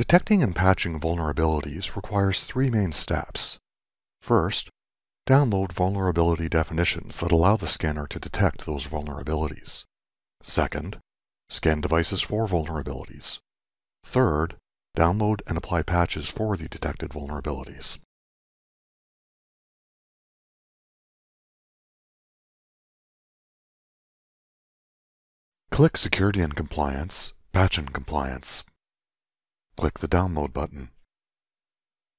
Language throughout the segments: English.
Detecting and patching vulnerabilities requires three main steps. First, download vulnerability definitions that allow the scanner to detect those vulnerabilities. Second, scan devices for vulnerabilities. Third, download and apply patches for the detected vulnerabilities. Click Security and Compliance, Patch and Compliance. Click the Download button.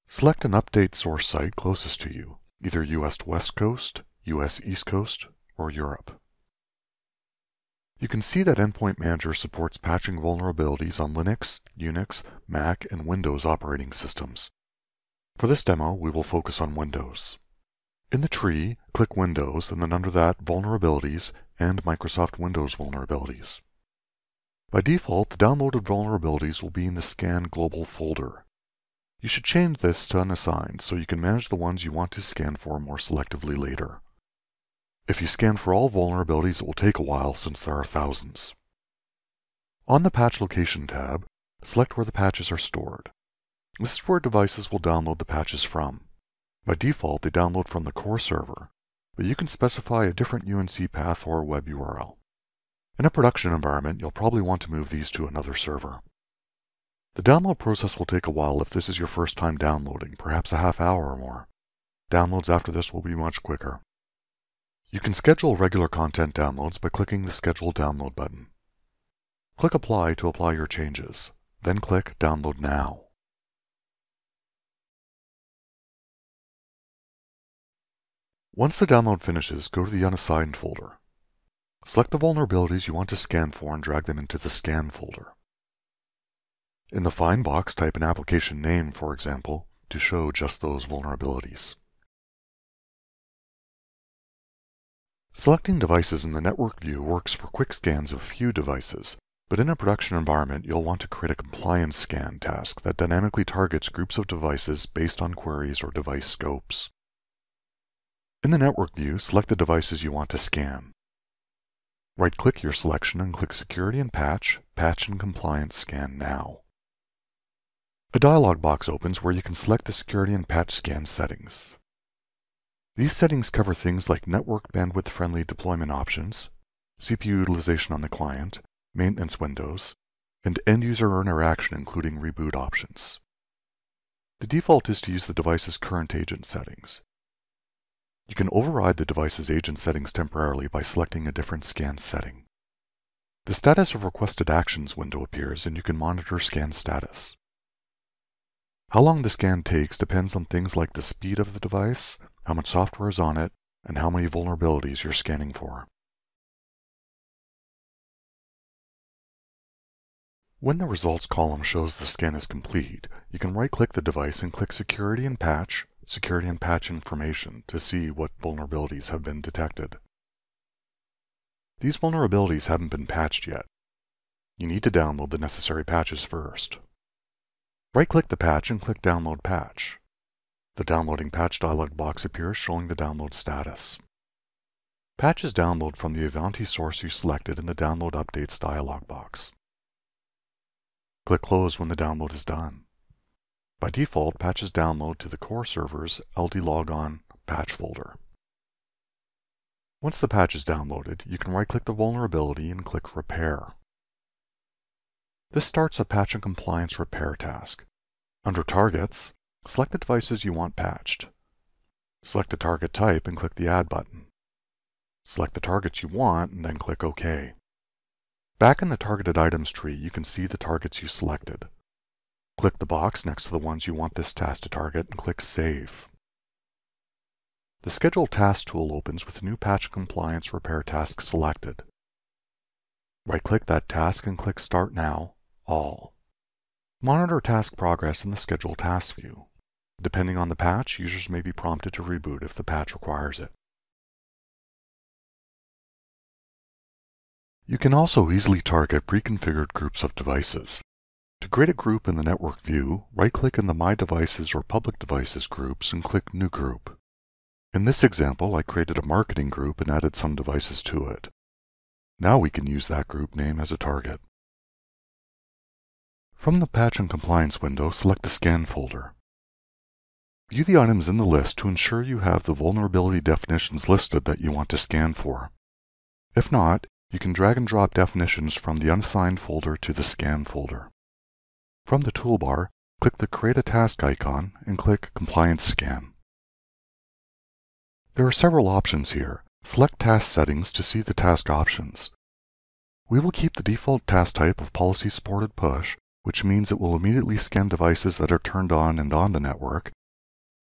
Select an update source site closest to you, either US West Coast, US East Coast, or Europe. You can see that Endpoint Manager supports patching vulnerabilities on Linux, Unix, Mac, and Windows operating systems. For this demo, we will focus on Windows. In the tree, click Windows and then under that Vulnerabilities and Microsoft Windows Vulnerabilities. By default, the downloaded vulnerabilities will be in the Scan Global folder. You should change this to unassigned so you can manage the ones you want to scan for more selectively later. If you scan for all vulnerabilities, it will take a while since there are thousands. On the Patch Location tab, select where the patches are stored. This is where devices will download the patches from. By default, they download from the core server, but you can specify a different UNC path or web URL. In a production environment, you'll probably want to move these to another server. The download process will take a while if this is your first time downloading, perhaps a half hour or more. Downloads after this will be much quicker. You can schedule regular content downloads by clicking the Schedule Download button. Click Apply to apply your changes, then click Download Now. Once the download finishes, go to the Unassigned folder. Select the vulnerabilities you want to scan for and drag them into the Scan folder. In the Find box, type an application name, for example, to show just those vulnerabilities. Selecting devices in the network view works for quick scans of few devices, but in a production environment you'll want to create a compliance scan task that dynamically targets groups of devices based on queries or device scopes. In the network view, select the devices you want to scan. Right-click your selection and click Security and Patch, Patch and Compliance Scan Now. A dialog box opens where you can select the Security and Patch Scan settings. These settings cover things like network bandwidth-friendly deployment options, CPU utilization on the client, maintenance windows, and end-user interaction including reboot options. The default is to use the device's current agent settings. You can override the device's agent settings temporarily by selecting a different scan setting. The Status of Requested Actions window appears and you can monitor scan status. How long the scan takes depends on things like the speed of the device, how much software is on it, and how many vulnerabilities you're scanning for. When the results column shows the scan is complete, you can right-click the device and click Security and Patch, Security and Patch Information to see what vulnerabilities have been detected. These vulnerabilities haven't been patched yet. You need to download the necessary patches first. Right-click the patch and click Download Patch. The Downloading Patch dialog box appears showing the download status. Patches download from the Ivanti source you selected in the Download Updates dialog box. Click Close when the download is done. By default, patches download to the core server's LDLogon patch folder. Once the patch is downloaded, you can right-click the vulnerability and click Repair. This starts a patch and compliance repair task. Under Targets, Select the devices you want patched. Select the target type and click the Add button. Select the targets you want and then click OK. Back in the targeted items tree, you can see the targets you selected. Click the box next to the ones you want this task to target and click Save. The Schedule Task tool opens with new patch compliance repair task selected. Right-click that task and click Start Now, All. Monitor task progress in the Schedule Task view. Depending on the patch, users may be prompted to reboot if the patch requires it. You can also easily target pre-configured groups of devices. To create a group in the network view, right-click in the My Devices or Public Devices groups and click New Group. In this example, I created a marketing group and added some devices to it. Now we can use that group name as a target. From the Patch and Compliance window, select the Scan folder. View the items in the list to ensure you have the vulnerability definitions listed that you want to scan for. If not, you can drag and drop definitions from the unassigned folder to the Scan folder. From the toolbar, click the Create a Task icon and click Compliance Scan. There are several options here. Select Task Settings to see the task options. We will keep the default task type of Policy Supported Push, which means it will immediately scan devices that are turned on and on the network,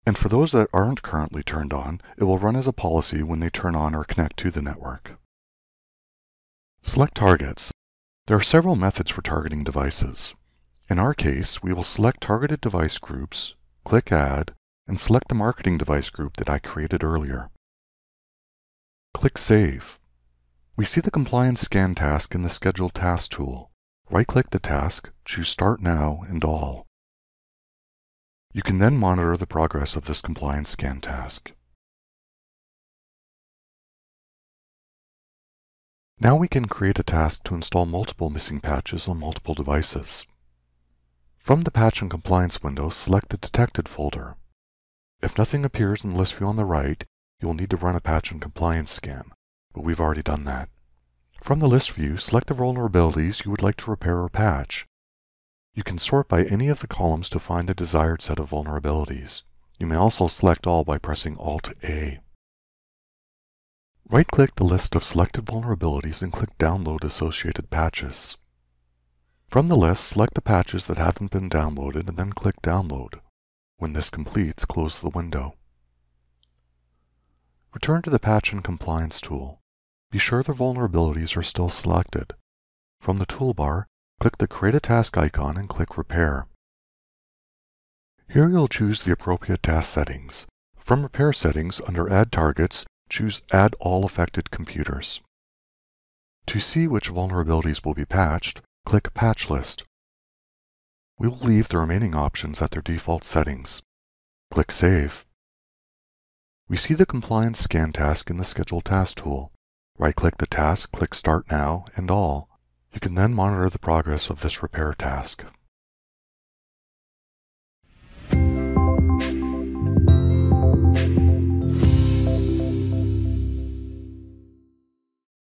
and for those that aren't currently turned on, it will run as a policy when they turn on or connect to the network. Select targets. There are several methods for targeting devices. In our case, we will select targeted device groups, click Add, and select the marketing device group that I created earlier. Click Save. We see the compliance scan task in the Schedule Task tool. Right-click the task, choose Start Now and All. You can then monitor the progress of this compliance scan task. Now we can create a task to install multiple missing patches on multiple devices. From the Patch and Compliance window, select the Detected folder. If nothing appears in the list view on the right, you will need to run a Patch and Compliance scan, but we've already done that. From the list view, select the vulnerabilities you would like to repair or patch. You can sort by any of the columns to find the desired set of vulnerabilities. You may also select all by pressing Alt-A. Right-click the list of selected vulnerabilities and click Download Associated Patches. From the list, select the patches that haven't been downloaded and then click Download. When this completes, close the window. Return to the Patch and Compliance tool. Be sure the vulnerabilities are still selected. From the toolbar, click the Create a Task icon and click Repair. Here you'll choose the appropriate task settings. From Repair Settings, under Add Targets, choose Add All Affected Computers. To see which vulnerabilities will be patched, click Patch List. We will leave the remaining options at their default settings. Click Save. We see the Compliance Scan task in the Schedule Task tool. Right-click the task, click Start Now and All. You can then monitor the progress of this repair task.